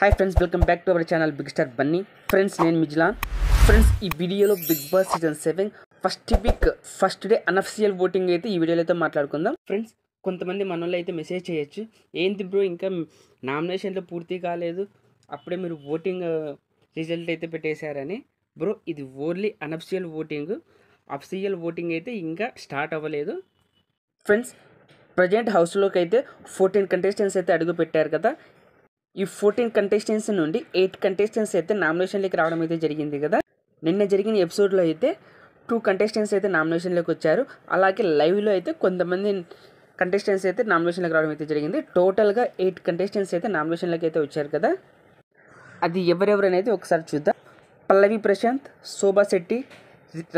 Hi friends welcome back to our channel big star Bunny friends నేను మిజ్లాన్ friends ఈ వీడియోలో Bigg Boss season seven first week first day unofficial voting అయితే ఈ వీడియోలో అయితే మాట్లాడుకుందాం. ఫ్రెండ్స్ కొంతమంది మన అయితే మెసేజ్ చేయొచ్చు. ఏంటి బ్రో ఇంకా నామినేషన్లు పూర్తి కాలేదు. అప్పుడే మీరు ఓటింగ్ రిజల్ట్ అయితే పెట్టేశారని. బ్రో ఇది only unofficial voting official voting అయితే ఇంకా స్టార్ట్ అవ్వలేదు. ఫ్రెండ్స్ ప్రజెంట్ హౌస్లోకి అయితే ఫోర్టీన్ కంటెస్టెంట్స్ అయితే అడుగు పెట్టారు కదా. ఈ ఫోర్టీన్ కంటెస్టెంట్స్ నుండి ఎయిట్ కంటెస్టెంట్స్ అయితే నామినేషన్లోకి రావడం అయితే జరిగింది కదా. నిన్న జరిగిన ఎపిసోడ్లో అయితే టూ కంటెస్టెంట్స్ అయితే నామినేషన్లోకి వచ్చారు. అలాగే లైవ్లో అయితే కొంతమంది కంటెస్టెంట్స్ అయితే నామినేషన్లోకి రావడం అయితే జరిగింది. టోటల్గా ఎయిట్ కంటెస్టెంట్స్ అయితే నామినేషన్లోకి అయితే వచ్చారు కదా. అది ఎవరెవరనైతే ఒకసారి చూద్దాం. పల్లవి ప్రశాంత్ శోభా శెట్టి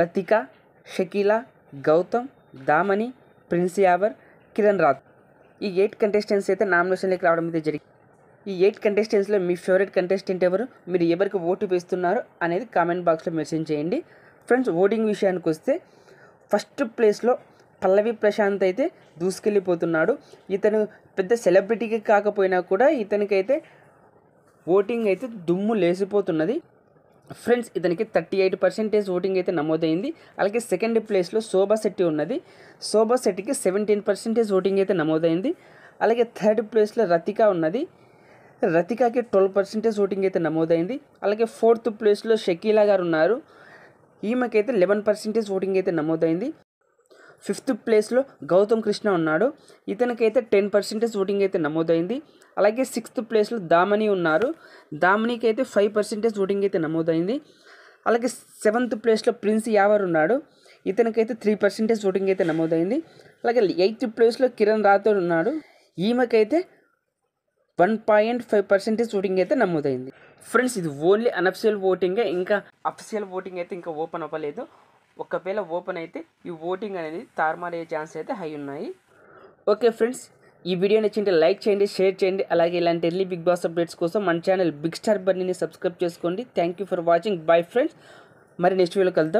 రతిక షకీలా గౌతమ్ దామని ప్రిన్స్ యావర్ కిరణ్ రాత్ ఈ ఎయిట్ కంటెస్టెంట్స్ అయితే నామినేషన్లోకి రావడం అయితే జరిగింది ఈ ఎయిట్ కంటెస్టెంట్స్లో మీ ఫేవరెట్ కంటెస్టెంట్ ఎవరు? మీరు ఎవరికి ఓటు వేస్తున్నారు అనేది కామెంట్ బాక్స్లో మెన్షన్ చేయండి. ఫ్రెండ్స్ ఓటింగ్ విషయానికి వస్తే ఫస్ట్ ప్లేస్లో పల్లవి ప్రశాంత్ అయితే దూసుకెళ్ళిపోతున్నాడు. ఇతను పెద్ద సెలబ్రిటీకి కాకపోయినా కూడా ఇతనికైతే ఓటింగ్ అయితే దుమ్ము లేసిపోతున్నది. ఫ్రెండ్స్ ఇతనికి థర్టీ ఎయిట్ పర్సెంటేజ్ ఓటింగ్ అయితే నమోదైంది. అలాగే సెకండ్ ప్లేస్లో శోభా శెట్టి ఉన్నది. శోభా శెట్టికి సెవెంటీన్ పర్సెంటేజ్ ఓటింగ్ అయితే నమోదైంది. అలాగే థర్డ్ ప్లేస్లో రతిక ఉన్నది. రతికాకి ట్వెల్వ్ పర్సెంటేజ్ ఓటింగ్ అయితే నమోదైంది. అలాగే ఫోర్త్ ప్లేస్లో షకీలా గారు ఉన్నారు. ఈమెకైతే లెవెన్ పర్సెంటేజ్ ఓటింగ్ అయితే నమోదైంది. ఫిఫ్త్ ప్లేస్లో గౌతమ్ కృష్ణ ఉన్నాడు. ఇతనికైతే టెన్ పర్సెంటేజ్ ఓటింగ్ అయితే నమోదైంది. అలాగే సిక్స్త్ ప్లేస్లో దామని ఉన్నారు. దామనికి అయితే ఫైవ్ పర్సెంటేజ్ ఓటింగ్ అయితే నమోదైంది. అలాగే సెవెంత్ ప్లేస్లో ప్రిన్స్ యావర్ ఉన్నాడు. ఇతనికైతే త్రీ పర్సెంటేజ్ ఓటింగ్ అయితే నమోదైంది. అలాగే ఎయిత్ ప్లేస్లో కిరణ్ రాథోడ్ ఉన్నాడు. ఈమెకైతే one point five percentage voting అయితే నమోదైంది. ఫ్రెండ్స్ ఇది ఓన్లీ అనఫిషియల్ ఓటింగే ఇంకా అఫిషియల్ ఓటింగ్ అయితే ఇంకా ఓపెన్ అవ్వలేదు. ఒకవేళ ఓపెన్ అయితే ఈ ఓటింగ్ అనేది తారుమారయ్యే ఛాన్స్ అయితే హై ఉన్నాయి. ఓకే ఫ్రెండ్స్ ఈ వీడియో నచ్చింటే లైక్ చేయండి షేర్ చేయండి. అలాగే ఇలాంటి ఎర్లీ బిగ్ బాస్ అప్డేట్స్ కోసం మన ఛానల్ బిగ్ స్టార్ బర్నీని సబ్స్క్రైబ్ చేసుకోండి. Thank you for watching bye friends మరి నెక్స్ట్ వీడియో కలుద్దాం.